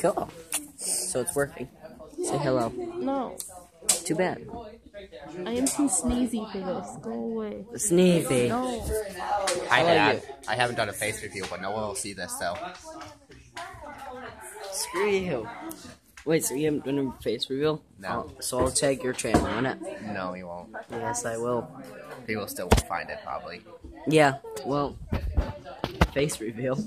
Cool. So it's working. Say hello. No, Too bad. I am too sneezy for this. Go away. Sneezy. No. Hi, Dad. I haven't done a face reveal, but no one will see this, so. Screw you. Wait, so you haven't done a face reveal? No. Oh, so I'll tag your channel on it. No, you won't. Yes, I will. People still won't find it, probably. Yeah, well, face reveal.